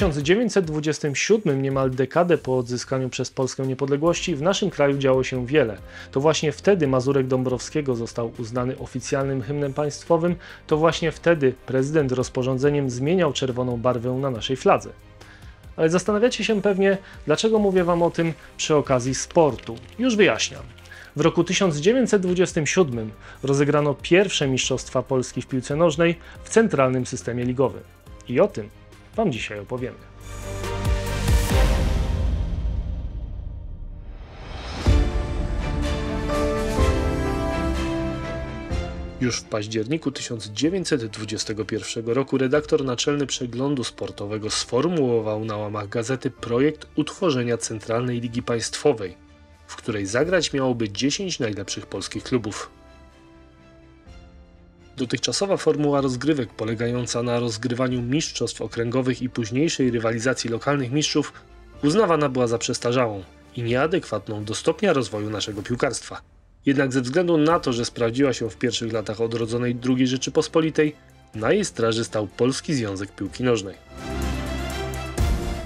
roku 1927, niemal dekadę po odzyskaniu przez Polskę niepodległości, w naszym kraju działo się wiele. To właśnie wtedy Mazurek Dąbrowskiego został uznany oficjalnym hymnem państwowym, to właśnie wtedy prezydent rozporządzeniem zmieniał czerwoną barwę na naszej fladze. Ale zastanawiacie się pewnie, dlaczego mówię Wam o tym przy okazji sportu. Już wyjaśniam. W roku 1927 rozegrano pierwsze Mistrzostwa Polski w piłce nożnej w centralnym systemie ligowym. I o tym Wam dzisiaj opowiemy. Już w październiku 1921 roku redaktor naczelny przeglądu sportowego sformułował na łamach gazety projekt utworzenia Centralnej Ligi Państwowej, w której zagrać miałoby 10 najlepszych polskich klubów. Dotychczasowa formuła rozgrywek polegająca na rozgrywaniu mistrzostw okręgowych i późniejszej rywalizacji lokalnych mistrzów uznawana była za przestarzałą i nieadekwatną do stopnia rozwoju naszego piłkarstwa. Jednak ze względu na to, że sprawdziła się w pierwszych latach odrodzonej II Rzeczypospolitej, na jej straży stał Polski Związek Piłki Nożnej.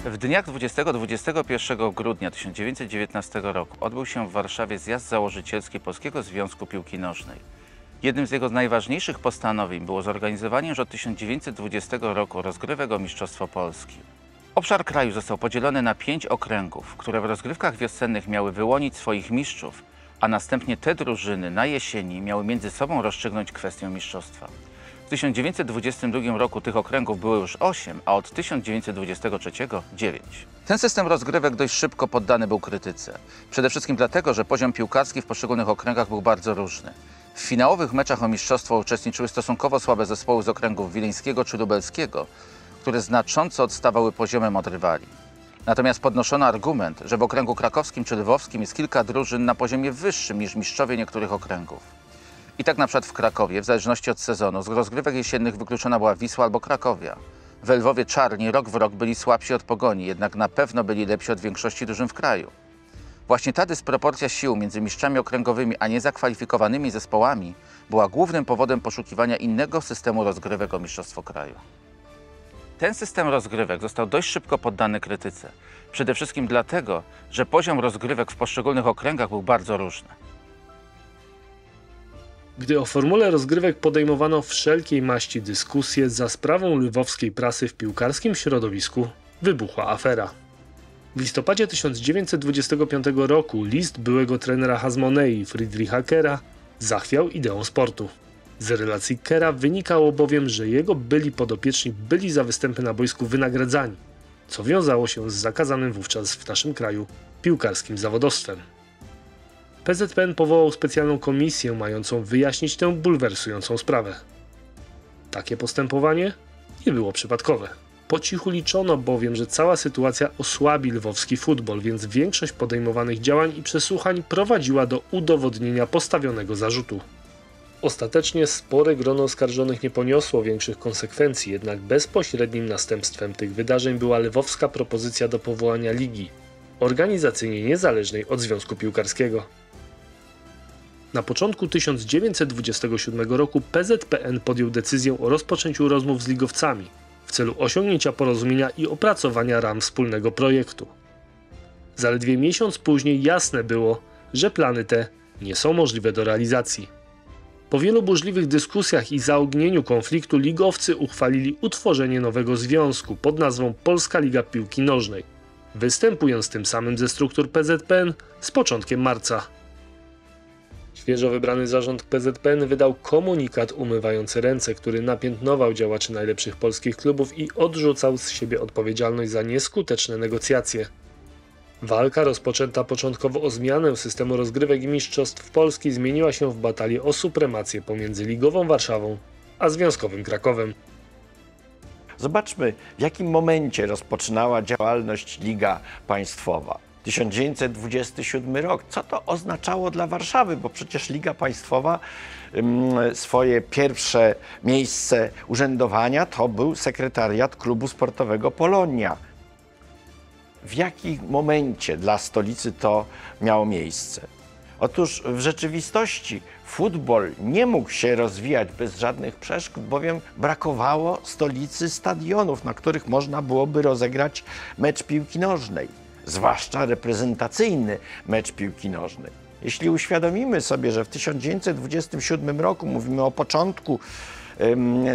W dniach 20-21 grudnia 1919 roku odbył się w Warszawie zjazd założycielski Polskiego Związku Piłki Nożnej. Jednym z jego najważniejszych postanowień było zorganizowanie już od 1920 roku rozgrywek o Mistrzostwo Polski. Obszar kraju został podzielony na pięć okręgów, które w rozgrywkach wiosennych miały wyłonić swoich mistrzów, a następnie te drużyny na jesieni miały między sobą rozstrzygnąć kwestię mistrzostwa. W 1922 roku tych okręgów było już 8, a od 1923 9. Ten system rozgrywek dość szybko poddany był krytyce. Przede wszystkim dlatego, że poziom piłkarski w poszczególnych okręgach był bardzo różny. W finałowych meczach o mistrzostwo uczestniczyły stosunkowo słabe zespoły z okręgów wileńskiego czy lubelskiego, które znacząco odstawały poziomem od rywali. Natomiast podnoszono argument, że w okręgu krakowskim czy lwowskim jest kilka drużyn na poziomie wyższym niż mistrzowie niektórych okręgów. I tak na przykład w Krakowie, w zależności od sezonu, z rozgrywek jesiennych wykluczona była Wisła albo Krakowia. W Lwowie czarni rok w rok byli słabsi od pogoni, jednak na pewno byli lepsi od większości drużyn w kraju. Właśnie ta dysproporcja sił między mistrzami okręgowymi a niezakwalifikowanymi zespołami była głównym powodem poszukiwania innego systemu rozgrywek o mistrzostwo kraju. Ten system rozgrywek został dość szybko poddany krytyce. Przede wszystkim dlatego, że poziom rozgrywek w poszczególnych okręgach był bardzo różny. Gdy o formule rozgrywek podejmowano wszelkiej maści dyskusje za sprawą lwowskiej prasy w piłkarskim środowisku, wybuchła afera. W listopadzie 1925 roku list byłego trenera Hazmonei Friedricha Kera zachwiał ideą sportu. Z relacji Kera wynikało bowiem, że jego byli podopieczni byli za występy na boisku wynagradzani, co wiązało się z zakazanym wówczas w naszym kraju piłkarskim zawodowstwem. PZPN powołał specjalną komisję mającą wyjaśnić tę bulwersującą sprawę. Takie postępowanie nie było przypadkowe. Po cichu liczono bowiem, że cała sytuacja osłabi lwowski futbol, więc większość podejmowanych działań i przesłuchań prowadziła do udowodnienia postawionego zarzutu. Ostatecznie spore grono oskarżonych nie poniosło większych konsekwencji, jednak bezpośrednim następstwem tych wydarzeń była lwowska propozycja do powołania ligi, organizacyjnie niezależnej od Związku Piłkarskiego. Na początku 1927 roku PZPN podjął decyzję o rozpoczęciu rozmów z ligowcami w celu osiągnięcia porozumienia i opracowania ram wspólnego projektu. Zaledwie miesiąc później jasne było, że plany te nie są możliwe do realizacji. Po wielu burzliwych dyskusjach i zaognieniu konfliktu ligowcy uchwalili utworzenie nowego związku pod nazwą Polska Liga Piłki Nożnej, występując tym samym ze struktur PZPN z początkiem marca. Świeżo wybrany zarząd PZPN wydał komunikat umywający ręce, który napiętnował działaczy najlepszych polskich klubów i odrzucał z siebie odpowiedzialność za nieskuteczne negocjacje. Walka rozpoczęta początkowo o zmianę systemu rozgrywek i mistrzostw Polski zmieniła się w batalię o supremację pomiędzy Ligową Warszawą a Związkowym Krakowem. Zobaczmy, w jakim momencie rozpoczynała działalność Liga Państwowa. 1927 rok. Co to oznaczało dla Warszawy? Bo przecież Liga Państwowa swoje pierwsze miejsce urzędowania to był sekretariat klubu sportowego Polonia. W jakim momencie dla stolicy to miało miejsce? Otóż w rzeczywistości futbol nie mógł się rozwijać bez żadnych przeszkód, bowiem brakowało stolicy stadionów, na których można byłoby rozegrać mecz piłki nożnej, zwłaszcza reprezentacyjny mecz piłki nożnej. Jeśli uświadomimy sobie, że w 1927 roku, mówimy o początku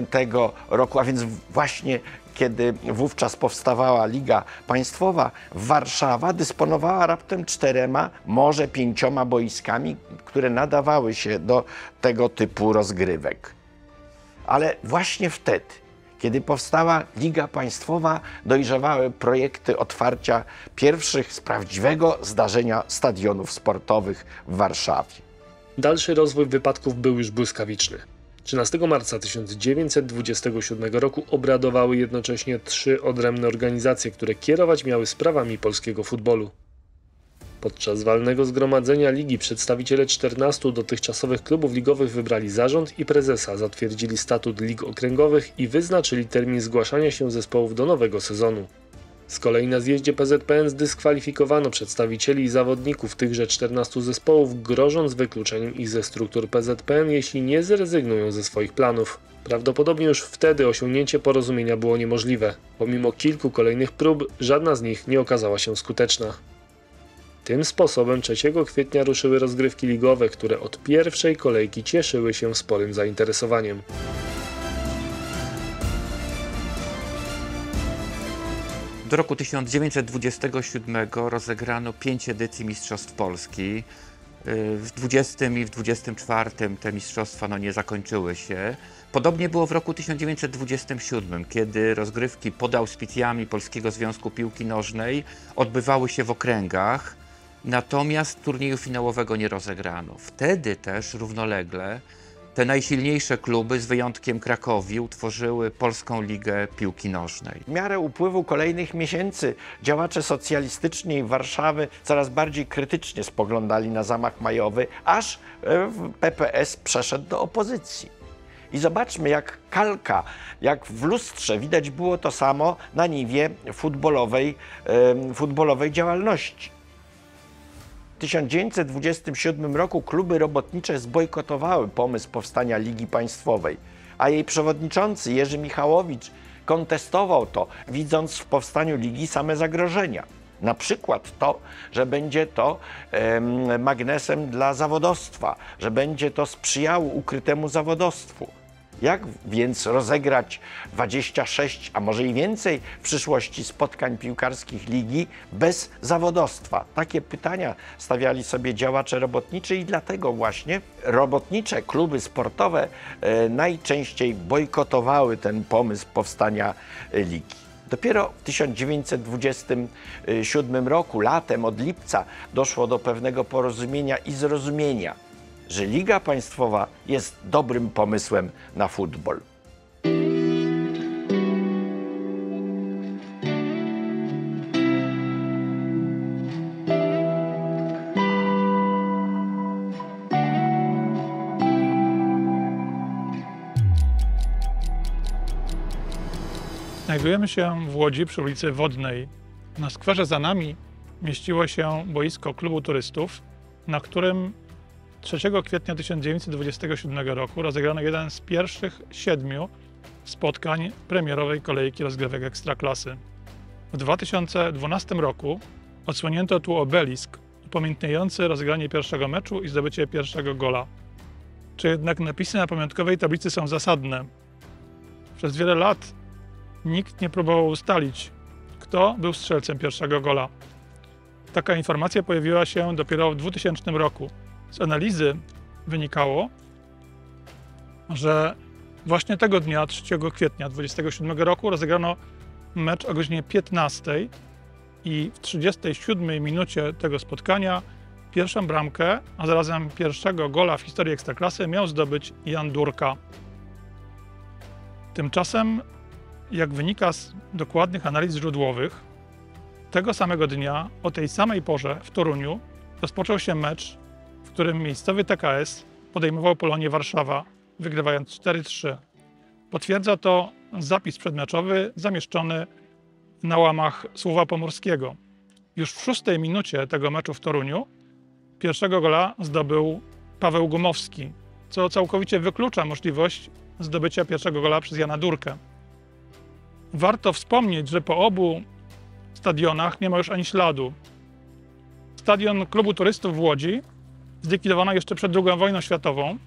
tego roku, a więc właśnie kiedy wówczas powstawała Liga Państwowa, Warszawa dysponowała raptem czterema, może pięcioma boiskami, które nadawały się do tego typu rozgrywek. Ale właśnie wtedy, kiedy powstała Liga Państwowa, dojrzewały projekty otwarcia pierwszych z prawdziwego zdarzenia stadionów sportowych w Warszawie. Dalszy rozwój wypadków był już błyskawiczny. 13 marca 1927 roku obradowały jednocześnie trzy odrębne organizacje, które kierować miały sprawami polskiego futbolu. Podczas walnego zgromadzenia ligi przedstawiciele 14 dotychczasowych klubów ligowych wybrali zarząd i prezesa, zatwierdzili statut lig okręgowych i wyznaczyli termin zgłaszania się zespołów do nowego sezonu. Z kolei na zjeździe PZPN zdyskwalifikowano przedstawicieli i zawodników tychże 14 zespołów, grożąc wykluczeniem ich ze struktur PZPN, jeśli nie zrezygnują ze swoich planów. Prawdopodobnie już wtedy osiągnięcie porozumienia było niemożliwe. Pomimo kilku kolejnych prób, żadna z nich nie okazała się skuteczna. Tym sposobem 3 kwietnia ruszyły rozgrywki ligowe, które od pierwszej kolejki cieszyły się sporym zainteresowaniem. Do roku 1927 rozegrano pięć edycji Mistrzostw Polski. W 20 i w 24 te mistrzostwa no, nie zakończyły się. Podobnie było w roku 1927, kiedy rozgrywki pod auspicjami Polskiego Związku Piłki Nożnej odbywały się w okręgach, natomiast turnieju finałowego nie rozegrano. Wtedy też równolegle te najsilniejsze kluby, z wyjątkiem Krakowi, utworzyły Polską Ligę Piłki Nożnej. W miarę upływu kolejnych miesięcy działacze socjalistyczni Warszawy coraz bardziej krytycznie spoglądali na zamach majowy, aż e, PPS przeszedł do opozycji. I zobaczmy, jak kalka, jak w lustrze widać było to samo na niwie futbolowej, futbolowej działalności. 1927 roku kluby robotnicze zbojkotowały pomysł powstania Ligi Państwowej, a jej przewodniczący Jerzy Michałowicz kontestował to, widząc w powstaniu ligi same zagrożenia. Na przykład to, że będzie to magnesem dla zawodostwa, że będzie to sprzyjało ukrytemu zawodostwu. Jak więc rozegrać 26, a może i więcej w przyszłości spotkań piłkarskich ligi bez zawodostwa? Takie pytania stawiali sobie działacze robotniczy i dlatego właśnie robotnicze kluby sportowe e, najczęściej bojkotowały ten pomysł powstania e, ligi. Dopiero w 1927 roku, latem od lipca, doszło do pewnego porozumienia i zrozumienia że Liga Państwowa jest dobrym pomysłem na futbol. Znajdujemy się w Łodzi przy ulicy Wodnej. Na skwerze za nami mieściło się boisko klubu turystów, na którym 3 kwietnia 1927 roku rozegrano jeden z pierwszych siedmiu spotkań premierowej kolejki rozgrywek Ekstraklasy. W 2012 roku odsłonięto tu obelisk upamiętniający rozegranie pierwszego meczu i zdobycie pierwszego gola. Czy jednak napisy na pamiątkowej tablicy są zasadne? Przez wiele lat nikt nie próbował ustalić, kto był strzelcem pierwszego gola. Taka informacja pojawiła się dopiero w 2000 roku, z analizy wynikało, że właśnie tego dnia, 3 kwietnia 27 roku, rozegrano mecz o godzinie 15 i w 37 minucie tego spotkania pierwszą bramkę, a zarazem pierwszego gola w historii Ekstraklasy miał zdobyć Jan Durka. Tymczasem, jak wynika z dokładnych analiz źródłowych, tego samego dnia, o tej samej porze w Toruniu rozpoczął się mecz którym miejscowy TKS podejmował Polonię Warszawa, wygrywając 4-3. Potwierdza to zapis przedmeczowy zamieszczony na łamach Słowa Pomorskiego. Już w szóstej minucie tego meczu w Toruniu Pierwszego gola zdobył Paweł Gumowski, co całkowicie wyklucza możliwość zdobycia pierwszego gola przez Jana Durkę. Warto wspomnieć, że po obu stadionach nie ma już ani śladu. Stadion Klubu Turystów w Łodzi zlikwidowano jeszcze przed II wojną światową,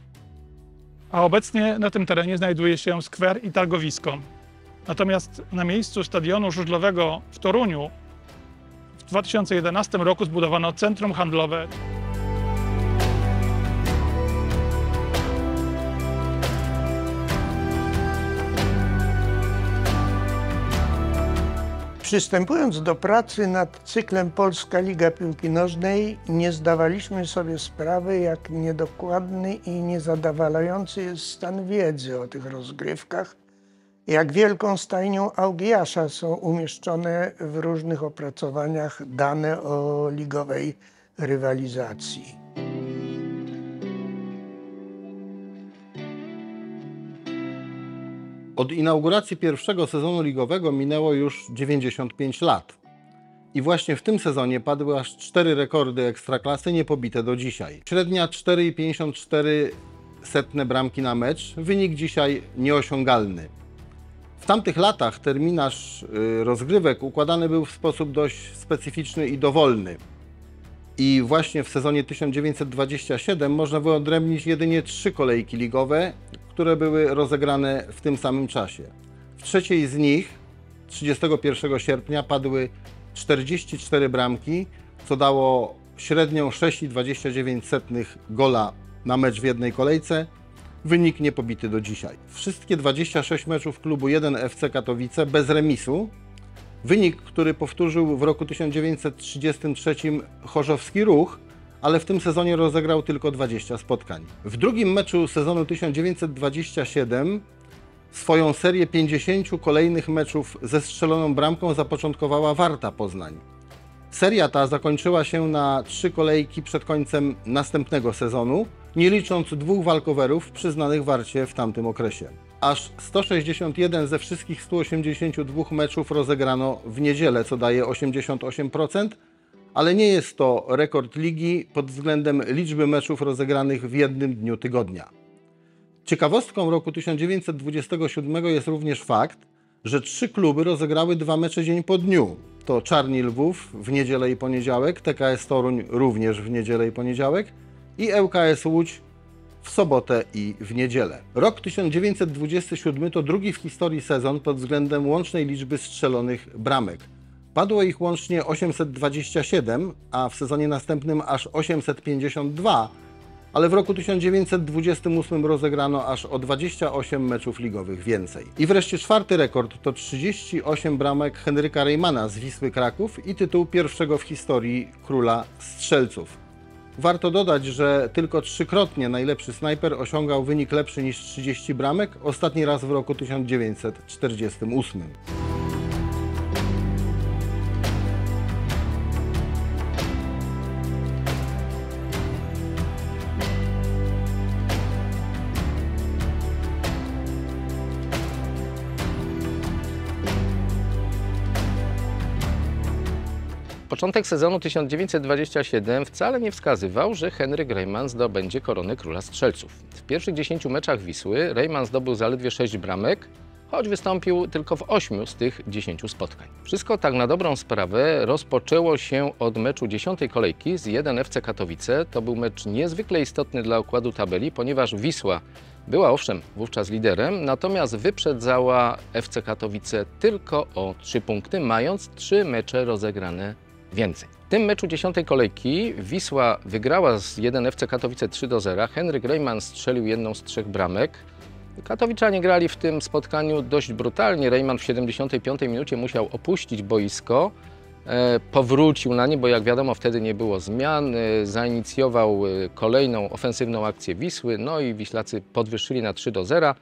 a obecnie na tym terenie znajduje się skwer i targowisko. Natomiast na miejscu stadionu żużlowego w Toruniu w 2011 roku zbudowano centrum handlowe Przystępując do pracy nad cyklem Polska Liga Piłki Nożnej, nie zdawaliśmy sobie sprawy, jak niedokładny i niezadowalający jest stan wiedzy o tych rozgrywkach, jak wielką stajnią Augiasza są umieszczone w różnych opracowaniach dane o ligowej rywalizacji. Od inauguracji pierwszego sezonu ligowego minęło już 95 lat. I właśnie w tym sezonie padły aż cztery rekordy ekstraklasy niepobite do dzisiaj. Średnia 4,54 setne bramki na mecz, wynik dzisiaj nieosiągalny. W tamtych latach terminarz y, rozgrywek układany był w sposób dość specyficzny i dowolny. I właśnie w sezonie 1927 można wyodrębnić jedynie trzy kolejki ligowe, które były rozegrane w tym samym czasie. W trzeciej z nich, 31 sierpnia, padły 44 bramki, co dało średnią 6,29 gola na mecz w jednej kolejce. Wynik niepobity do dzisiaj. Wszystkie 26 meczów klubu 1 FC Katowice bez remisu. Wynik, który powtórzył w roku 1933 Chorzowski Ruch, ale w tym sezonie rozegrał tylko 20 spotkań. W drugim meczu sezonu 1927 swoją serię 50 kolejnych meczów ze strzeloną bramką zapoczątkowała Warta Poznań. Seria ta zakończyła się na trzy kolejki przed końcem następnego sezonu, nie licząc dwóch walkowerów przyznanych Warcie w tamtym okresie. Aż 161 ze wszystkich 182 meczów rozegrano w niedzielę, co daje 88%, ale nie jest to rekord ligi pod względem liczby meczów rozegranych w jednym dniu tygodnia. Ciekawostką roku 1927 jest również fakt, że trzy kluby rozegrały dwa mecze dzień po dniu. To Czarni Lwów w niedzielę i poniedziałek, TKS Toruń również w niedzielę i poniedziałek i ŁKS Łódź w sobotę i w niedzielę. Rok 1927 to drugi w historii sezon pod względem łącznej liczby strzelonych bramek. Padło ich łącznie 827, a w sezonie następnym aż 852, ale w roku 1928 rozegrano aż o 28 meczów ligowych więcej. I wreszcie czwarty rekord to 38 bramek Henryka Reymana z Wisły Kraków i tytuł pierwszego w historii króla strzelców. Warto dodać, że tylko trzykrotnie najlepszy snajper osiągał wynik lepszy niż 30 bramek, ostatni raz w roku 1948. Początek sezonu 1927 wcale nie wskazywał, że Henryk Rejman zdobędzie koronę króla strzelców. W pierwszych 10 meczach Wisły Rejman zdobył zaledwie 6 bramek, choć wystąpił tylko w 8 z tych 10 spotkań. Wszystko tak na dobrą sprawę rozpoczęło się od meczu 10 kolejki z 1 FC Katowice. To był mecz niezwykle istotny dla układu tabeli, ponieważ Wisła była owszem wówczas liderem, natomiast wyprzedzała FC Katowice tylko o 3 punkty, mając 3 mecze rozegrane więcej. W tym meczu dziesiątej kolejki Wisła wygrała z 1 FC Katowice 3 do 0. Henryk Rejman strzelił jedną z trzech bramek. Katowiczanie grali w tym spotkaniu dość brutalnie. Rejman w 75 minucie musiał opuścić boisko. E, powrócił na nie, bo jak wiadomo wtedy nie było zmian. E, zainicjował e, kolejną ofensywną akcję Wisły, no i Wiślacy podwyższyli na 3 do 0.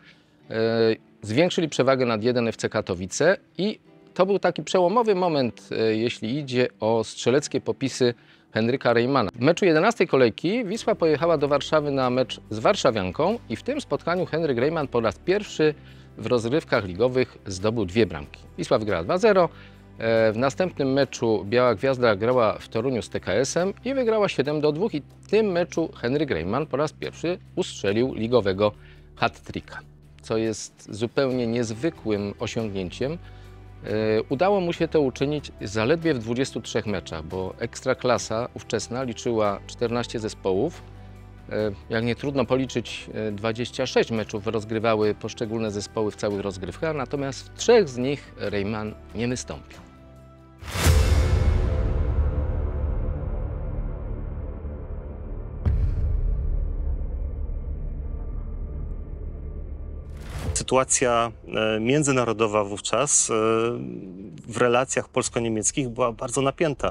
Zwiększyli przewagę nad 1 FC Katowice i to był taki przełomowy moment, e, jeśli idzie o strzeleckie popisy Henryka Reymana. W meczu 11 kolejki Wisła pojechała do Warszawy na mecz z Warszawianką i w tym spotkaniu Henryk Reyman po raz pierwszy w rozgrywkach ligowych zdobył dwie bramki. Wisła wygrała 2-0, E, W następnym meczu Biała Gwiazda grała w Toruniu z TKS-em i wygrała 7 do 2 i w tym meczu Henry Greyman po raz pierwszy ustrzelił ligowego hat-tricka, co jest zupełnie niezwykłym osiągnięciem. E, Udało mu się to uczynić zaledwie w 23 meczach, bo Ekstraklasa ówczesna liczyła 14 zespołów. E, Jak nie trudno policzyć, e, 26 meczów rozgrywały poszczególne zespoły w całych rozgrywkach, natomiast w trzech z nich Rayman nie wystąpił. Sytuacja e, międzynarodowa wówczas e, w relacjach polsko-niemieckich była bardzo napięta.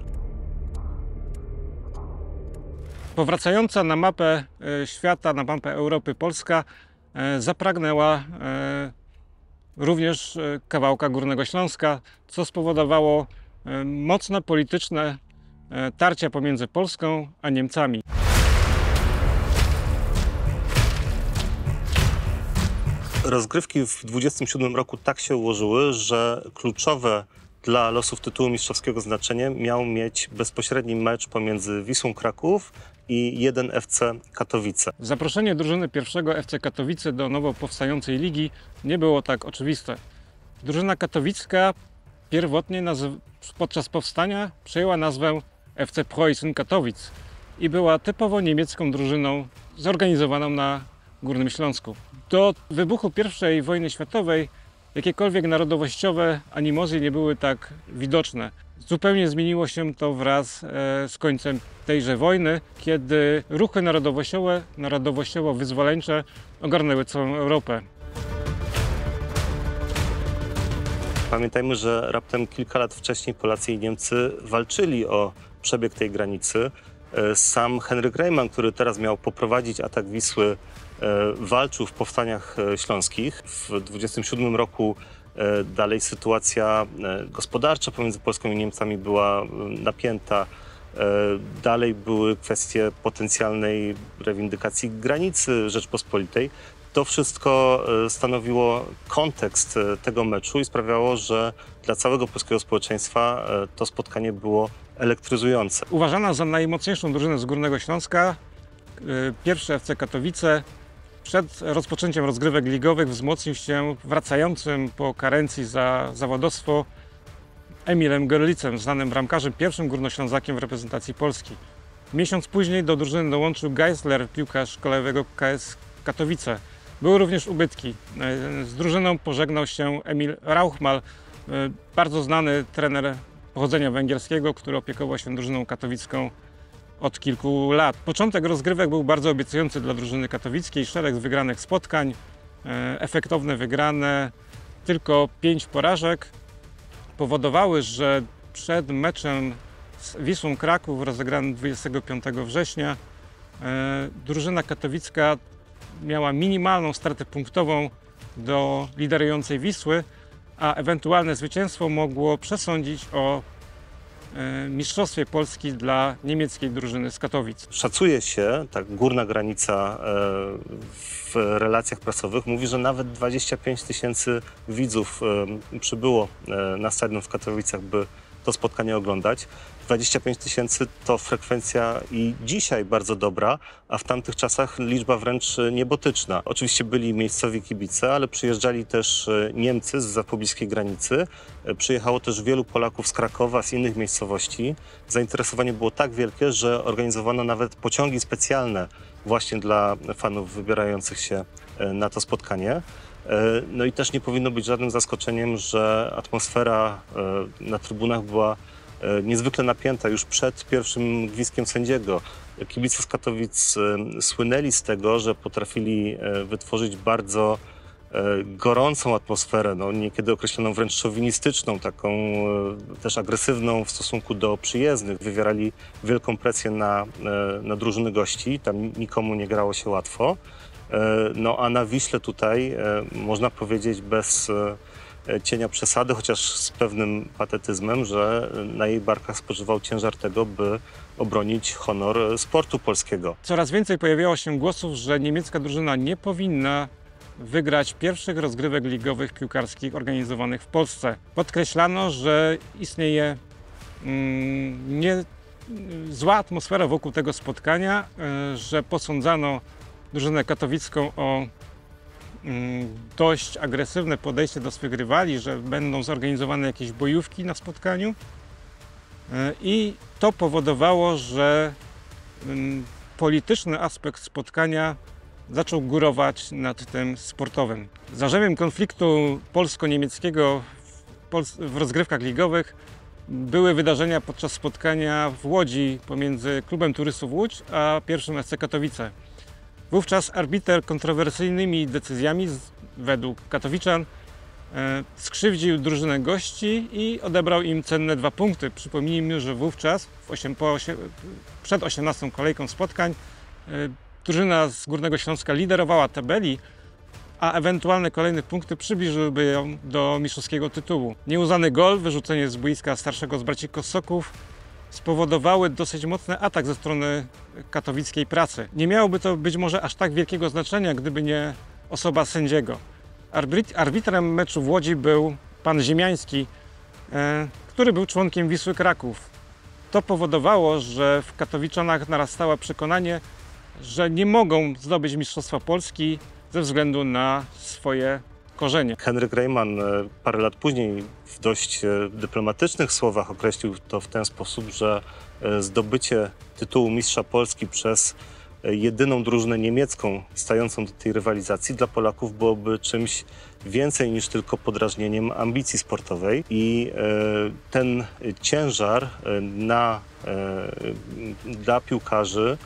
powracająca na mapę e, świata, na mapę Europy Polska zapragnęła również kawałka Górnego Śląska, co spowodowało mocne polityczne tarcia pomiędzy Polską a Niemcami. Rozgrywki w 27 roku tak się ułożyły, że kluczowe dla losów tytułu mistrzowskiego znaczenie miał mieć bezpośredni mecz pomiędzy Wisłą Kraków i 1 FC Katowice. Zaproszenie drużyny pierwszego FC Katowice do nowo powstającej ligi nie było tak oczywiste. Drużyna katowicka pierwotnie podczas powstania przejęła nazwę FC Preußen Katowic i była typowo niemiecką drużyną zorganizowaną na Górnym Śląsku. Do wybuchu I wojny światowej jakiekolwiek narodowościowe animozje nie były tak widoczne. Zupełnie zmieniło się to wraz e, z końcem tejże wojny, kiedy ruchy narodowościowe, narodowościowo-wyzwoleńcze ogarnęły całą Europę. Pamiętajmy, że raptem kilka lat wcześniej Polacy i Niemcy walczyli o przebieg tej granicy. E, Sam Henryk Reimann, który teraz miał poprowadzić atak Wisły, walczył w powstaniach e, śląskich. W 27 roku e, dalej sytuacja e, gospodarcza pomiędzy Polską i Niemcami była e, napięta. E, Dalej były kwestie potencjalnej rewindykacji granicy Rzeczpospolitej. To wszystko e, stanowiło kontekst e, tego meczu i sprawiało, że dla całego polskiego społeczeństwa e, to spotkanie było elektryzujące. Uważana za najmocniejszą drużynę z Górnego Śląska, pierwszy FC Katowice przed rozpoczęciem rozgrywek ligowych wzmocnił się wracającym po karencji za zawodowstwo Emilem Gerlicem, znanym bramkarzem, pierwszym górnoślązakiem w reprezentacji Polski. Miesiąc później do drużyny dołączył Geisler, piłkarz kolejowego KS Katowice. Były również ubytki. E, Z drużyną pożegnał się Emil Rauchmal, e, bardzo znany trener pochodzenia węgierskiego, który opiekował się drużyną katowicką od kilku lat. Początek rozgrywek był bardzo obiecujący dla drużyny katowickiej. Szereg wygranych spotkań, e, efektowne wygrane, tylko pięć porażek powodowały, że przed meczem z Wisłą Kraków rozegranym 25 września e, drużyna katowicka miała minimalną stratę punktową do liderującej Wisły, a ewentualne zwycięstwo mogło przesądzić o mistrzostwie Polski dla niemieckiej drużyny z Katowic. Szacuje się, tak górna granica e, w relacjach prasowych mówi, że nawet 25 tysięcy widzów e, przybyło e, na stadion w Katowicach, by to spotkanie oglądać. 25 tysięcy to frekwencja i dzisiaj bardzo dobra, a w tamtych czasach liczba wręcz niebotyczna. Oczywiście byli miejscowi kibice, ale przyjeżdżali też e, Niemcy z pobliskiej granicy. E, Przyjechało też wielu Polaków z Krakowa, z innych miejscowości. Zainteresowanie było tak wielkie, że organizowano nawet pociągi specjalne właśnie dla fanów wybierających się e, na to spotkanie. E, No i też nie powinno być żadnym zaskoczeniem, że atmosfera e, na trybunach była e, niezwykle napięta już przed pierwszym gwizdkiem sędziego. Kibice z Katowic słynęli z tego, że potrafili wytworzyć bardzo gorącą atmosferę, no niekiedy określoną wręcz szowinistyczną, taką też agresywną w stosunku do przyjezdnych. Wywierali wielką presję na, na drużyny gości, tam nikomu nie grało się łatwo. E, No a na Wiśle tutaj e, można powiedzieć bez e, cienia przesady, chociaż z pewnym patetyzmem, że na jej barkach spoczywał ciężar tego, by obronić honor sportu polskiego. Coraz więcej pojawiało się głosów, że niemiecka drużyna nie powinna wygrać pierwszych rozgrywek ligowych piłkarskich organizowanych w Polsce. Podkreślano, że istnieje mm, nie, zła atmosfera wokół tego spotkania, że posądzano drużynę katowicką o mm, dość agresywne podejście do swych rywali, że będą zorganizowane jakieś bojówki na spotkaniu. E, I to powodowało, że mm, polityczny aspekt spotkania zaczął górować nad tym sportowym. Zarzewiem konfliktu polsko-niemieckiego w, rozgrywkach ligowych były wydarzenia podczas spotkania w Łodzi pomiędzy klubem turystów Łódź a pierwszym SC Katowice. Wówczas arbiter kontrowersyjnymi decyzjami, według katowiczan, e, skrzywdził drużynę gości i odebrał im cenne dwa punkty. Przypomnijmy, że wówczas osiem, przed 18 kolejką spotkań e, drużyna z Górnego Śląska liderowała tabeli, a ewentualne kolejne punkty przybliżyłyby ją do mistrzowskiego tytułu. Nieuznany gol, wyrzucenie z boiska starszego z braci Kossoków spowodowały dosyć mocny atak ze strony katowickiej pracy. Nie miałoby to być może aż tak wielkiego znaczenia, gdyby nie osoba sędziego. Arbit- Arbitrem meczu w Łodzi był pan Ziemiański, e, który był członkiem Wisły Kraków. To powodowało, że w Katowiczanach narastało przekonanie, że nie mogą zdobyć Mistrzostwa Polski ze względu na swoje korzenie. Henryk Reimann e, parę lat później w dość e, dyplomatycznych słowach określił to w ten sposób, że e, zdobycie tytułu mistrza Polski przez jedyną drużynę niemiecką stającą do tej rywalizacji dla Polaków byłoby czymś więcej niż tylko podrażnieniem ambicji sportowej i ten ciężar na, dla piłkarzy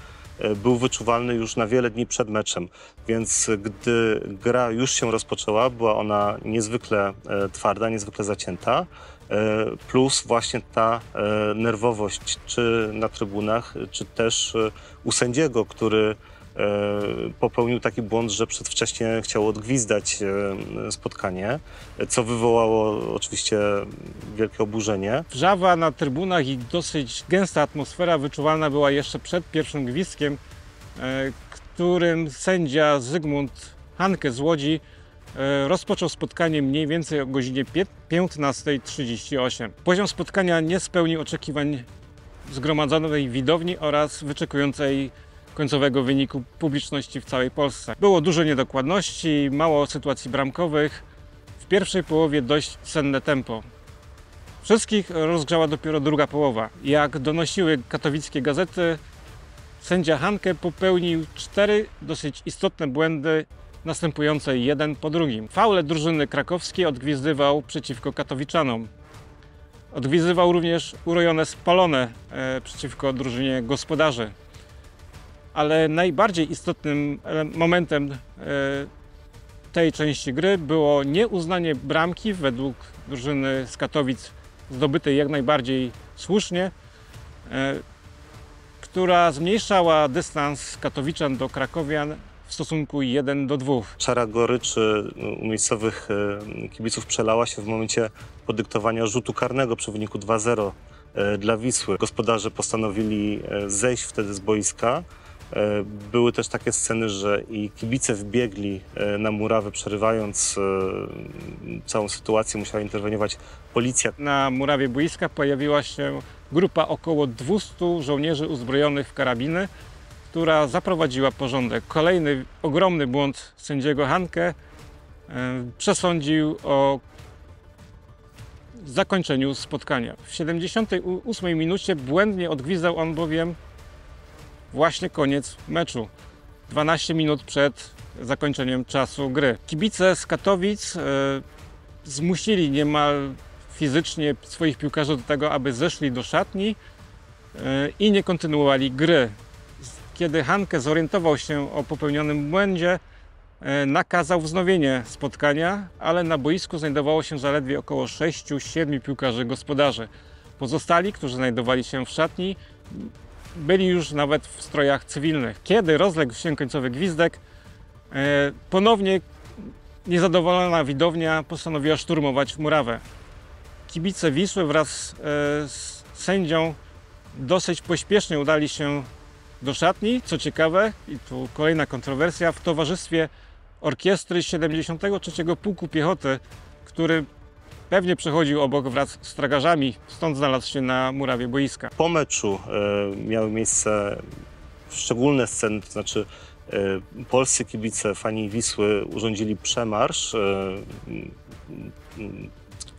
był wyczuwalny już na wiele dni przed meczem. Więc gdy gra już się rozpoczęła, była ona niezwykle e, twarda, niezwykle zacięta. e, Plus właśnie ta e, nerwowość, czy na trybunach, czy też e, u sędziego, który e, popełnił taki błąd, że przedwcześnie chciał odgwizdać e, spotkanie, co wywołało oczywiście wielkie oburzenie. Wrzawa na trybunach i dosyć gęsta atmosfera wyczuwalna była jeszcze przed pierwszym gwizdkiem, e, którym sędzia Zygmunt Hanke z Łodzi e, rozpoczął spotkanie mniej więcej o godzinie pie- 15.38. Poziom spotkania nie spełnił oczekiwań zgromadzonej widowni oraz wyczekującej końcowego wyniku publiczności w całej Polsce. Było dużo niedokładności, mało sytuacji bramkowych. W pierwszej połowie dość senne tempo. Wszystkich rozgrzała dopiero druga połowa. Jak donosiły katowickie gazety, sędzia Hanke popełnił cztery dosyć istotne błędy, następujące jeden po drugim. Faule drużyny krakowskiej odgwizdywał przeciwko katowiczanom. Odgwizdywał również urojone spalone e, przeciwko drużynie gospodarzy. Ale najbardziej istotnym momentem e, tej części gry było nieuznanie bramki według drużyny z Katowic zdobytej jak najbardziej słusznie, e, która zmniejszała dystans Katowiczan do Krakowian w stosunku 1 do 2. Czara goryczy u miejscowych e, kibiców przelała się w momencie podyktowania rzutu karnego przy wyniku 2-0 e, dla Wisły. Gospodarze postanowili zejść wtedy z boiska. E, Były też takie sceny, że i kibice wbiegli e, na murawę, przerywając e, całą sytuację. Musiała interweniować policja. Na murawie boiska pojawiła się grupa około 200 żołnierzy uzbrojonych w karabiny, która zaprowadziła porządek. Kolejny ogromny błąd sędziego Hanke przesądził o zakończeniu spotkania. W 78 minucie błędnie odgwizdał on bowiem właśnie koniec meczu. 12 minut przed zakończeniem czasu gry. Kibice z Katowic e, zmusili niemal fizycznie swoich piłkarzy do tego, aby zeszli do szatni e, i nie kontynuowali gry. Kiedy Hanke zorientował się o popełnionym błędzie, e, nakazał wznowienie spotkania, ale na boisku znajdowało się zaledwie około 6-7 piłkarzy gospodarzy. Pozostali, którzy znajdowali się w szatni, byli już nawet w strojach cywilnych. Kiedy rozległ się końcowy gwizdek, e, ponownie niezadowolona widownia postanowiła szturmować murawę. Kibice Wisły wraz e, z sędzią dosyć pośpiesznie udali się do szatni. Co ciekawe, i tu kolejna kontrowersja, w towarzystwie orkiestry 73 Pułku Piechoty, który pewnie przechodził obok wraz z tragarzami, stąd znalazł się na murawie boiska. Po meczu e, miały miejsce szczególne sceny, to znaczy e, polscy kibice, fani Wisły urządzili przemarsz, e,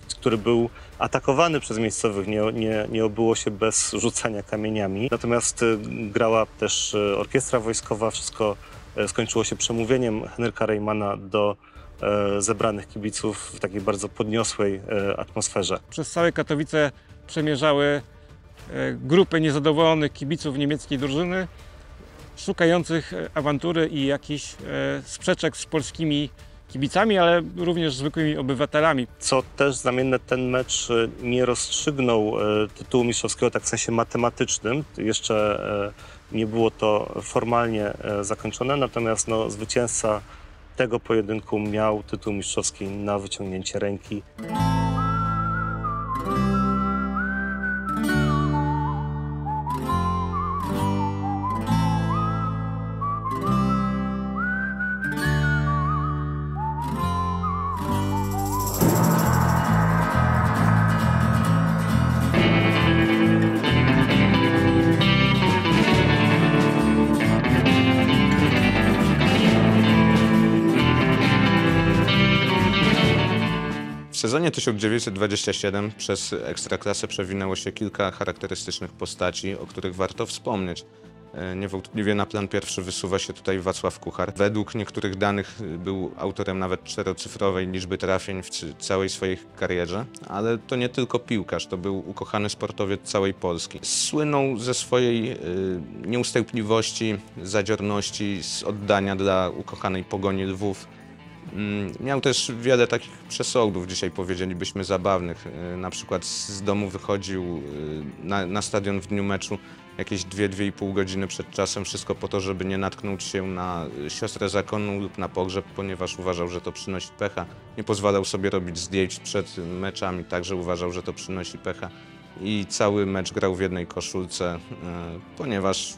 który był atakowany przez miejscowych, nie, nie, nie obyło się bez rzucania kamieniami. Natomiast grała też orkiestra wojskowa, wszystko skończyło się przemówieniem Henryka Reymana do zebranych kibiców w takiej bardzo podniosłej e, atmosferze. Przez całe Katowice przemierzały e, grupy niezadowolonych kibiców niemieckiej drużyny, szukających e, awantury i jakichś e, sprzeczek z polskimi kibicami, ale również zwykłymi obywatelami. Co też znamienne, ten mecz e, nie rozstrzygnął e, tytułu mistrzowskiego tak w sensie matematycznym. Jeszcze e, nie było to formalnie e, zakończone, natomiast no, zwycięzca tego pojedynku miał tytuł mistrzowski na wyciągnięcie ręki. 1927 przez Ekstraklasę przewinęło się kilka charakterystycznych postaci, o których warto wspomnieć. E, Niewątpliwie na plan pierwszy wysuwa się tutaj Wacław Kuchar. Według niektórych danych y, był autorem nawet czterocyfrowej liczby trafień w całej swojej karierze, ale to nie tylko piłkarz, to był ukochany sportowiec całej Polski. Słynął ze swojej y, nieustępliwości, zadziorności, z oddania dla ukochanej pogoni lwów. Mm, Miał też wiele takich przesądów, dzisiaj powiedzielibyśmy zabawnych. Y, Na przykład z domu wychodził y, na, na stadion w dniu meczu jakieś 2-2,5 godziny przed czasem, wszystko po to, żeby nie natknąć się na siostrę zakonną lub na pogrzeb, ponieważ uważał, że to przynosi pecha. Nie pozwalał sobie robić zdjęć przed meczami, także uważał, że to przynosi pecha. I cały mecz grał w jednej koszulce, y, ponieważ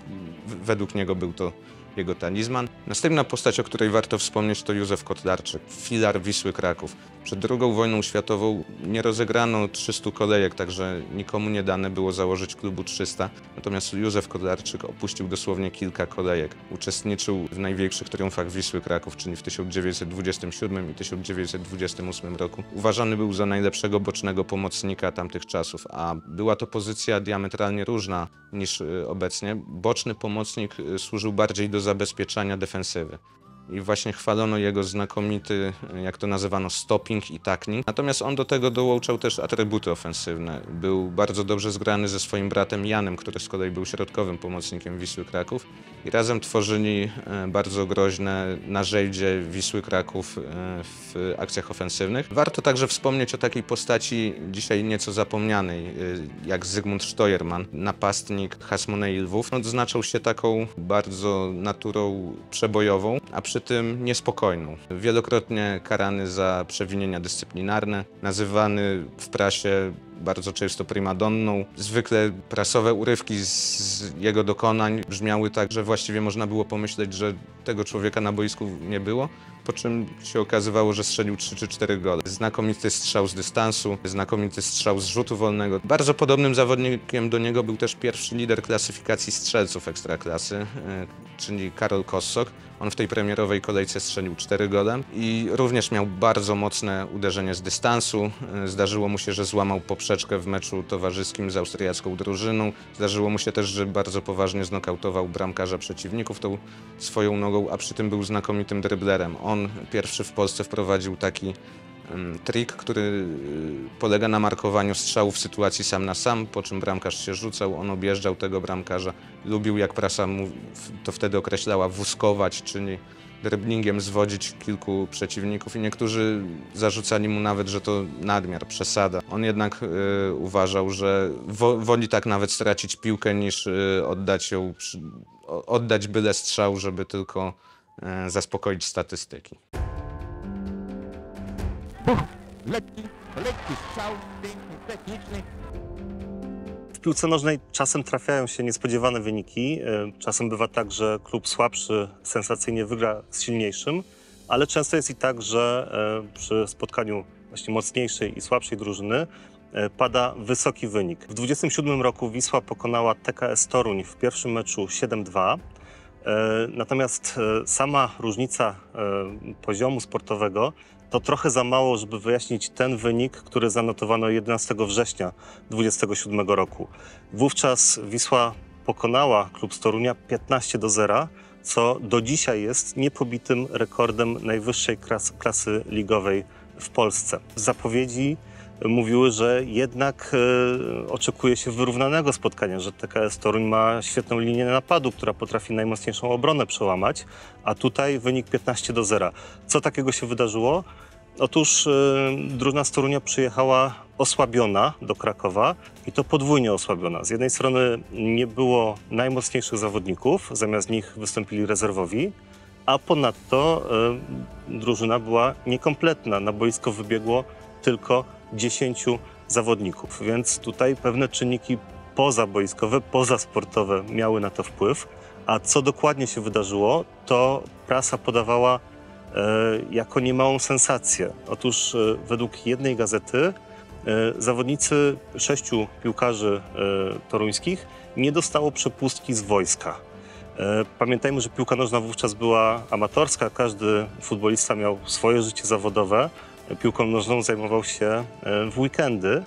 według niego był to jego talizman. Następna postać, o której warto wspomnieć, to Józef Kotlarczyk, filar Wisły Kraków. Przed II wojną światową nie rozegrano 300 kolejek, także nikomu nie dane było założyć klubu 300. Natomiast Józef Kotlarczyk opuścił dosłownie kilka kolejek. Uczestniczył w największych triumfach Wisły Kraków, czyli w 1927 i 1928 roku. Uważany był za najlepszego bocznego pomocnika tamtych czasów, a była to pozycja diametralnie różna niż y, obecnie. Boczny pomocnik y, służył bardziej do zabezpieczania defensywy. I właśnie chwalono jego znakomity, jak to nazywano, stopping i tackling. Natomiast on do tego dołączał też atrybuty ofensywne. Był bardzo dobrze zgrany ze swoim bratem Janem, który z kolei był środkowym pomocnikiem Wisły Kraków. I razem tworzyli e, bardzo groźne narzędzie Wisły Kraków e, w akcjach ofensywnych. Warto także wspomnieć o takiej postaci dzisiaj nieco zapomnianej, e, jak Zygmunt Steuermann, napastnik Hasmonei Lwów. Odznaczał się taką bardzo naturą przebojową, a przy tym niespokojną. Wielokrotnie karany za przewinienia dyscyplinarne, nazywany w prasie bardzo często primadonną. Zwykle prasowe urywki z jego dokonań brzmiały tak, że właściwie można było pomyśleć, że tego człowieka na boisku nie było, po czym się okazywało, że strzelił 3 czy 4 gole. Znakomity strzał z dystansu, znakomity strzał z rzutu wolnego. Bardzo podobnym zawodnikiem do niego był też pierwszy lider klasyfikacji strzelców ekstraklasy, e, czyli Karol Kossok. On w tej premierowej kolejce strzelił 4 gole i również miał bardzo mocne uderzenie z dystansu. E, Zdarzyło mu się, że złamał poprzeczkę w meczu towarzyskim z austriacką drużyną. Zdarzyło mu się też, że bardzo poważnie znokautował bramkarza przeciwników tą swoją nogą, a przy tym był znakomitym dryblerem. On pierwszy w Polsce wprowadził taki em, trik, który y, polega na markowaniu strzału w sytuacji sam na sam, po czym bramkarz się rzucał, on objeżdżał tego bramkarza. Lubił, jak prasa mu to wtedy określała, wuskować, czyli dribblingiem zwodzić kilku przeciwników i niektórzy zarzucali mu nawet, że to nadmiar, przesada. On jednak y, uważał, że wo, woli tak nawet stracić piłkę, niż y, oddać ją, przy, oddać byle strzał, żeby tylko zaspokoić statystyki. Lekki, lekki strzał, piękny, techniczny. W piłce nożnej czasem trafiają się niespodziewane wyniki. E, Czasem bywa tak, że klub słabszy sensacyjnie wygra z silniejszym. ale często jest i tak, że e, przy spotkaniu właśnie mocniejszej i słabszej drużyny e, pada wysoki wynik. W 27 roku Wisła pokonała TKS Toruń w pierwszym meczu 7-2. E, Natomiast e, sama różnica e, poziomu sportowego to trochę za mało, żeby wyjaśnić ten wynik, który zanotowano 11 września 27 roku. Wówczas Wisła pokonała klub z Torunia 15 do 0, co do dzisiaj jest niepobitym rekordem najwyższej klas, klasy ligowej w Polsce. Zapowiedzi mówiły, że jednak e, oczekuje się wyrównanego spotkania, że TKS Toruń ma świetną linię napadu, która potrafi najmocniejszą obronę przełamać, a tutaj wynik 15 do 0. Co takiego się wydarzyło? Otóż e, drużyna z Torunia przyjechała osłabiona do Krakowa i to podwójnie osłabiona. Z jednej strony nie było najmocniejszych zawodników, zamiast nich wystąpili rezerwowi, a ponadto e, drużyna była niekompletna. Na boisko wybiegło tylko 10 zawodników, więc tutaj pewne czynniki pozaboiskowe, pozasportowe miały na to wpływ. A co dokładnie się wydarzyło, to prasa podawała e, jako niemałą sensację. Otóż e, według jednej gazety e, zawodnicy sześciu piłkarzy e, toruńskich nie dostało przepustki z wojska. E, Pamiętajmy, że piłka nożna wówczas była amatorska, każdy futbolista miał swoje życie zawodowe. Piłką nożną zajmował się e, w weekendy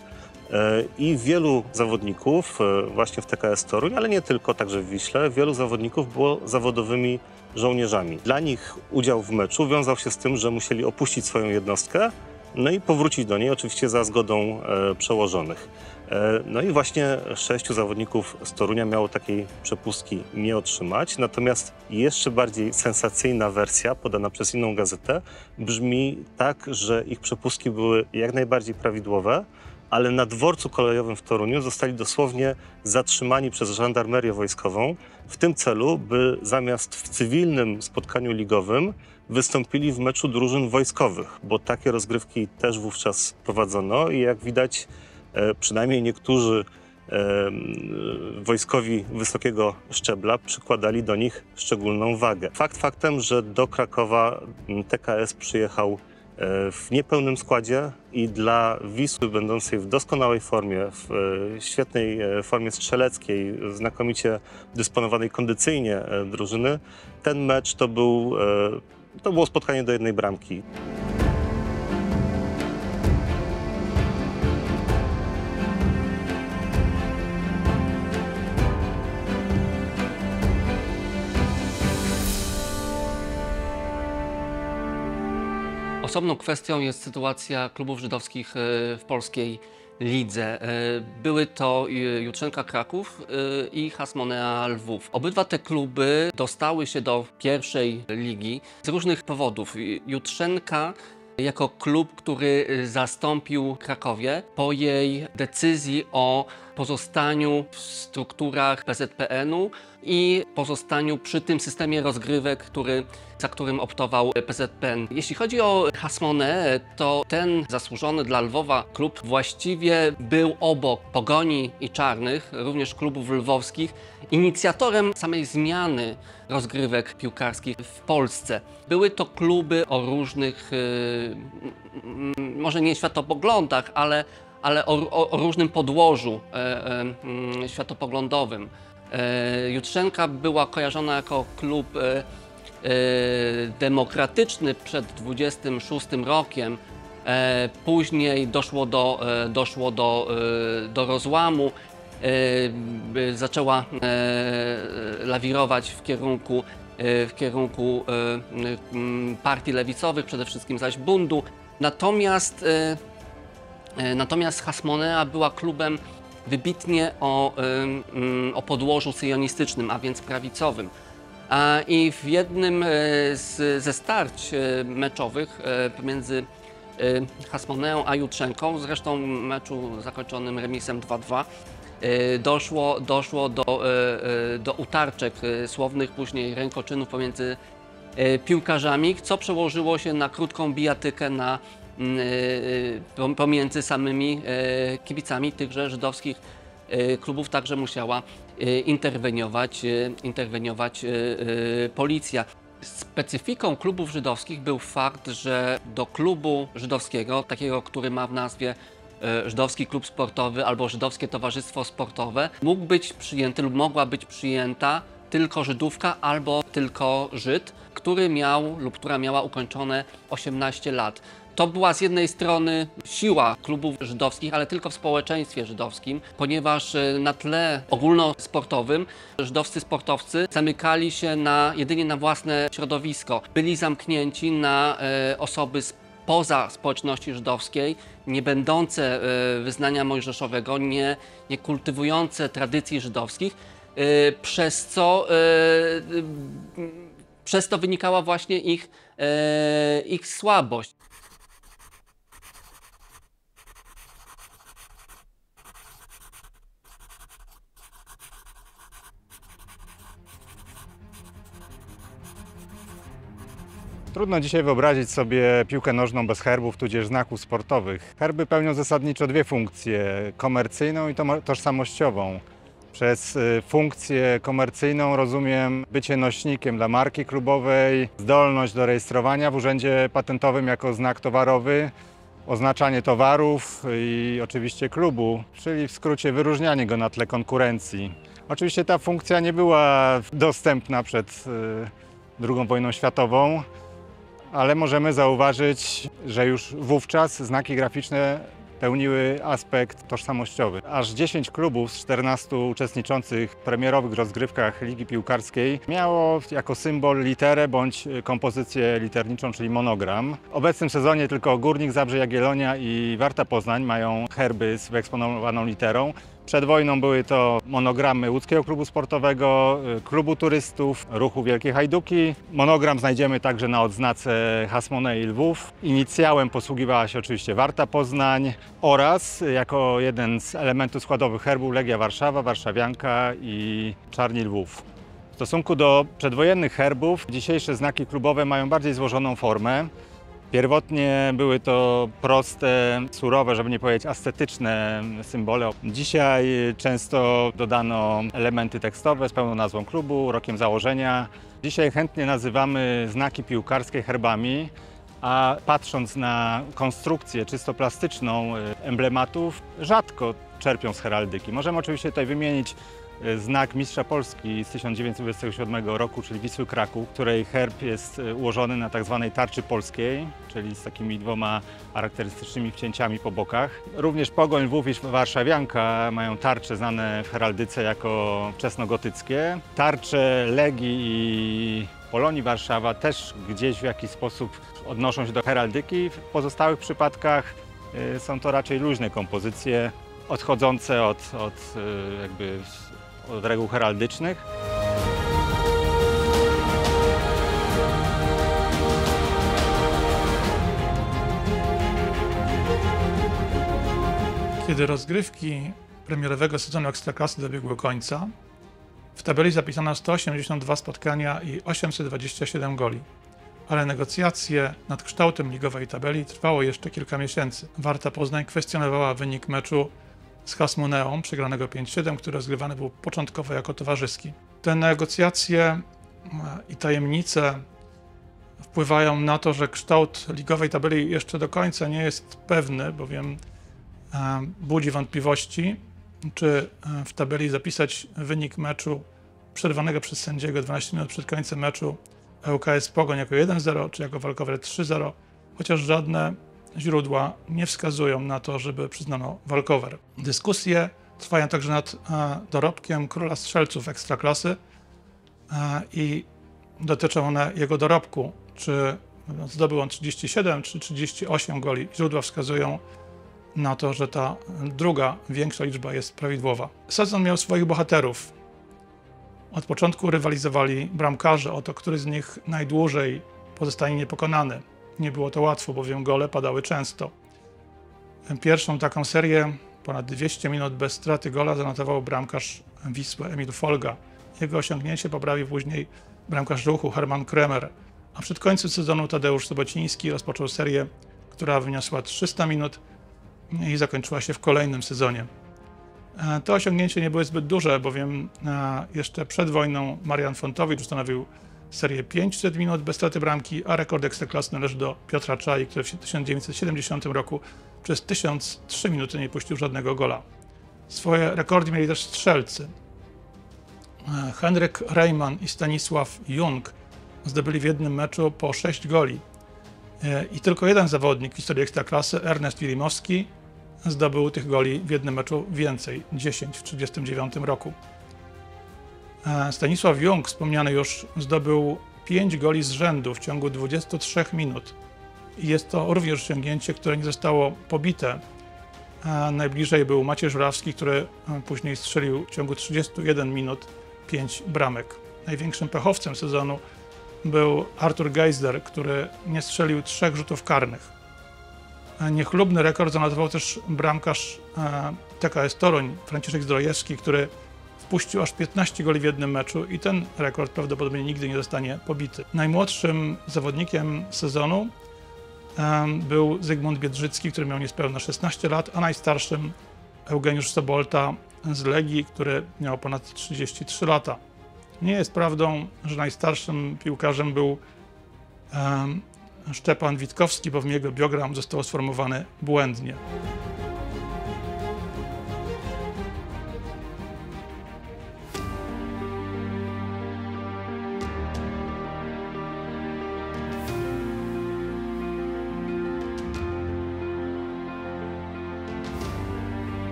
e, i wielu zawodników e, właśnie w TKS Toruń, ale nie tylko, także w Wiśle, wielu zawodników było zawodowymi żołnierzami. Dla nich udział w meczu wiązał się z tym, że musieli opuścić swoją jednostkę, no i powrócić do niej, oczywiście za zgodą e, przełożonych. E, No i właśnie sześciu zawodników z Torunia miało takiej przepustki nie otrzymać. Natomiast jeszcze bardziej sensacyjna wersja, podana przez inną gazetę, brzmi tak, że ich przepustki były jak najbardziej prawidłowe, ale na dworcu kolejowym w Toruniu zostali dosłownie zatrzymani przez żandarmerię wojskową w tym celu, by zamiast w cywilnym spotkaniu ligowym wystąpili w meczu drużyn wojskowych, bo takie rozgrywki też wówczas prowadzono i jak widać e, przynajmniej niektórzy e, wojskowi wysokiego szczebla przykładali do nich szczególną wagę. Fakt faktem, że do Krakowa TKS przyjechał e, w niepełnym składzie i dla Wisły będącej w doskonałej formie, w świetnej formie strzeleckiej, znakomicie dysponowanej kondycyjnie drużyny, ten mecz to był, to było spotkanie do jednej bramki. Osobną kwestią jest sytuacja klubów żydowskich e, w polskiej lidze. E, Były to e, Jutrzenka Kraków e, i Hasmonea Lwów. Obydwa te kluby dostały się do pierwszej ligi z różnych powodów. Jutrzenka jako klub, który zastąpił Krakowie po jej decyzji o pozostaniu w strukturach PZPN-u i pozostaniu przy tym systemie rozgrywek, który, za którym optował PZPN. Jeśli chodzi o Hasmone, to ten zasłużony dla Lwowa klub właściwie był obok Pogoni i Czarnych, również klubów lwowskich, inicjatorem samej zmiany rozgrywek piłkarskich w Polsce. Były to kluby o różnych, y, m, może nie światopoglądach, ale, ale o, o, o różnym podłożu e, e, światopoglądowym. E, Jutrzenka była kojarzona jako klub e, e, demokratyczny przed 26 rokiem. Później doszło do, doszło do, do rozłamu. Zaczęła lawirować w kierunku, w kierunku partii lewicowych, przede wszystkim zaś bundu. Natomiast Natomiast Hasmonea była klubem wybitnie o, ym, o podłożu syjonistycznym, a więc prawicowym. I w jednym e, z, ze starć e, meczowych e, pomiędzy Hasmoneą a Jutrzenką, zresztą meczu zakończonym remisem 2-2, e, doszło, doszło do, do utarczek słownych, później rękoczynów pomiędzy piłkarzami, co przełożyło się na krótką bijatykę na, mm, pomiędzy samymi kibicami tychże żydowskich klubów. Także musiała interweniować, interweniować policja. Specyfiką klubów żydowskich był fakt, że do klubu żydowskiego, takiego, który ma w nazwie Żydowski Klub Sportowy albo Żydowskie Towarzystwo Sportowe, mógł być przyjęty lub mogła być przyjęta tylko Żydówka albo tylko Żyd, który miał lub która miała ukończone 18 lat. To była z jednej strony siła klubów żydowskich, ale tylko w społeczeństwie żydowskim, ponieważ e, na tle ogólnosportowym żydowscy sportowcy zamykali się na, jedynie na własne środowisko. Byli zamknięci na e, osoby spoza społeczności żydowskiej, nie będące e, wyznania mojżeszowego, nie, nie kultywujące tradycji żydowskich, e, przez co, przez to wynikała właśnie ich, ich słabość. Trudno dzisiaj wyobrazić sobie piłkę nożną bez herbów, tudzież znaków sportowych. Herby pełnią zasadniczo dwie funkcje, komercyjną i tożsamościową. Przez y, funkcję komercyjną rozumiem bycie nośnikiem dla marki klubowej, zdolność do rejestrowania w urzędzie patentowym jako znak towarowy, oznaczanie towarów i oczywiście klubu, czyli w skrócie wyróżnianie go na tle konkurencji. Oczywiście ta funkcja nie była dostępna przed y, II wojną światową, ale możemy zauważyć, że już wówczas znaki graficzne pełniły aspekt tożsamościowy. Aż 10 klubów z 14 uczestniczących w premierowych rozgrywkach Ligi Piłkarskiej miało jako symbol literę bądź kompozycję literniczą, czyli monogram. W obecnym sezonie tylko Górnik Zabrze Jagiellonia i Warta Poznań mają herby z wyeksponowaną literą. Przed wojną były to monogramy Łódzkiego Klubu Sportowego, y, Klubu Turystów, Ruchu Wielkie Hajduki. Monogram znajdziemy także na odznace Hasmonei Lwów. Inicjałem posługiwała się oczywiście Warta Poznań oraz y, jako jeden z elementów składowych herbu Legia Warszawa, Warszawianka i Czarni Lwów. W stosunku do przedwojennych herbów dzisiejsze znaki klubowe mają bardziej złożoną formę. Pierwotnie były to proste, surowe, żeby nie powiedzieć ascetyczne symbole. Dzisiaj często dodano elementy tekstowe z pełną nazwą klubu, rokiem założenia. Dzisiaj chętnie nazywamy znaki piłkarskie herbami, a patrząc na konstrukcję czysto plastyczną emblematów, rzadko czerpią z heraldyki. Możemy oczywiście tutaj wymienić e, znak Mistrza Polski z 1927 roku, czyli Wisły Kraków, której herb jest e, ułożony na tak zwanej tarczy polskiej, czyli z takimi dwoma charakterystycznymi wcięciami po bokach. Również Pogoń, Lwów i Warszawianka mają tarcze znane w heraldyce jako wczesnogotyckie. Tarcze Legii i Polonii Warszawa też gdzieś w jakiś sposób odnoszą się do heraldyki. W pozostałych przypadkach y, są to raczej luźne kompozycje, odchodzące od, od, jakby, od reguł heraldycznych. Kiedy rozgrywki premierowego sezonu Ekstraklasy dobiegły końca, w tabeli zapisano 182 spotkania i 827 goli. Ale negocjacje nad kształtem ligowej tabeli trwało jeszcze kilka miesięcy. Warta Poznań kwestionowała wynik meczu z Hasmoneą, przegranego 5-7, który rozgrywany był początkowo jako towarzyski. Te negocjacje e, i tajemnice wpływają na to, że kształt ligowej tabeli jeszcze do końca nie jest pewny, bowiem e, budzi wątpliwości, czy e, w tabeli zapisać wynik meczu przerwanego przez sędziego 12 minut przed końcem meczu ŁKS Pogoń jako 1-0, czy jako walkover 3-0, chociaż żadne źródła nie wskazują na to, żeby przyznano walkover. Dyskusje trwają także nad e, dorobkiem króla strzelców ekstraklasy e, i dotyczą one jego dorobku, czy zdobył on 37 czy 38 goli. Źródła wskazują na to, że ta druga, większa liczba jest prawidłowa. Sezon miał swoich bohaterów. Od początku rywalizowali bramkarze o to, który z nich najdłużej pozostanie niepokonany. Nie było to łatwo, bowiem gole padały często. Pierwszą taką serię, ponad 200 minut bez straty gola, zanotował bramkarz Wisły Emil Folga. Jego osiągnięcie poprawił później bramkarz ruchu Herman Kremer. A przed końcem sezonu Tadeusz Sobociński rozpoczął serię, która wyniosła 300 minut i zakończyła się w kolejnym sezonie. E, To osiągnięcie nie było zbyt duże, bowiem e, jeszcze przed wojną Marian Fontowicz ustanowił serię 500 minut bez straty bramki, a rekord ekstraklasy należy do Piotra Czai, który w 1970 roku przez 1003 minuty nie puścił żadnego gola. Swoje rekordy mieli też strzelcy. E, Henryk Reimann i Stanisław Jung zdobyli w jednym meczu po 6 goli. E, I tylko jeden zawodnik w historii Ekstraklasy, Ernest Wilimowski, zdobył tych goli w jednym meczu więcej 10 w 1939 roku. Stanisław Jung, wspomniany już, zdobył 5 goli z rzędu w ciągu 23 minut. Jest to również osiągnięcie, które nie zostało pobite. Najbliżej był Maciej Żurawski, który e, później strzelił w ciągu 31 minut 5 bramek. Największym pechowcem sezonu był Artur Geisler, który nie strzelił trzech rzutów karnych. Niechlubny rekord zanotował też bramkarz e, TKS Toruń, Franciszek Zdrojewski, który wpuścił aż 15 goli w jednym meczu i ten rekord prawdopodobnie nigdy nie zostanie pobity. Najmłodszym zawodnikiem sezonu był Zygmunt Biedrzycki, który miał niespełna 16 lat, a najstarszym Eugeniusz Sobolta z Legii, który miał ponad 33 lata. Nie jest prawdą, że najstarszym piłkarzem był Szczepan Witkowski, bowiem jego biogram został sformułowany błędnie.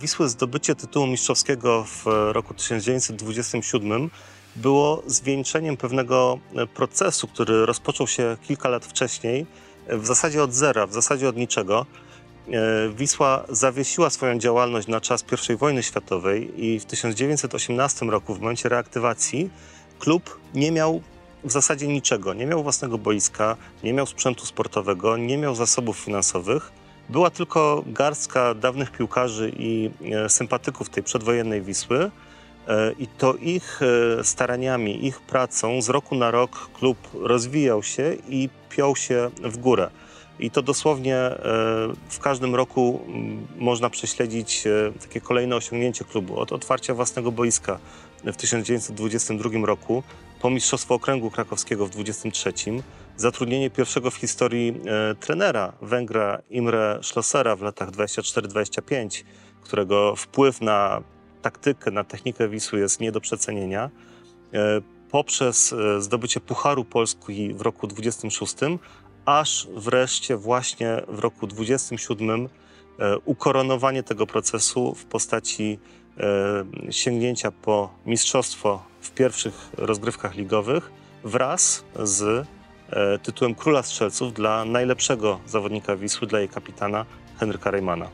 Wisły zdobycie tytułu mistrzowskiego w roku 1927 było zwieńczeniem pewnego e, procesu, który rozpoczął się kilka lat wcześniej, e, w zasadzie od zera, w zasadzie od niczego. E, Wisła zawiesiła swoją działalność na czas I wojny światowej i w 1918 roku, w momencie reaktywacji, klub nie miał w zasadzie niczego. Nie miał własnego boiska, nie miał sprzętu sportowego, nie miał zasobów finansowych. Była tylko garstka dawnych piłkarzy i e, sympatyków tej przedwojennej Wisły. E, I to ich e, staraniami, ich pracą z roku na rok klub rozwijał się i piął się w górę. I to dosłownie w każdym roku m, można prześledzić takie kolejne osiągnięcie klubu. Od otwarcia własnego boiska w 1922 roku, po Mistrzostwo Okręgu Krakowskiego w 1923, zatrudnienie pierwszego w historii e, trenera Węgra Imre Schlossera w latach 24-25, którego wpływ na taktykę, na technikę Wisły jest nie do przecenienia, e, poprzez e, zdobycie Pucharu Polski w roku 26, aż wreszcie właśnie w roku 27 e, ukoronowanie tego procesu w postaci e, sięgnięcia po mistrzostwo w pierwszych rozgrywkach ligowych wraz z e, tytułem Króla Strzelców dla najlepszego zawodnika Wisły, dla jej kapitana Henryka Reymana.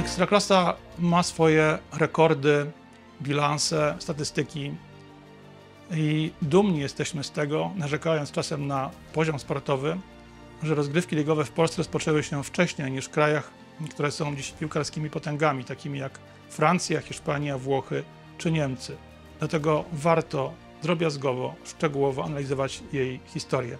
Ekstraklasa ma swoje rekordy, bilanse, statystyki i dumni jesteśmy z tego, narzekając czasem na poziom sportowy, że rozgrywki ligowe w Polsce rozpoczęły się wcześniej niż w krajach, które są dziś piłkarskimi potęgami, takimi jak Francja, Hiszpania, Włochy czy Niemcy. Dlatego warto drobiazgowo, szczegółowo analizować jej historię.